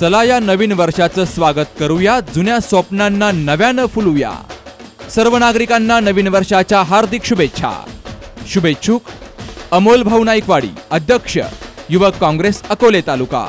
चला या नवीन वर्षाचं स्वागत करूया. जुन्या स्वप्नांना नव्यानं फुलूया. सर्व नागरिकांना नवीन वर्षाच्या हार्दिक शुभेच्छा. शुभेच्छुक अमोल भाऊ नाईकवाडी अध्यक्ष युवक काँग्रेस अकोले तालुका.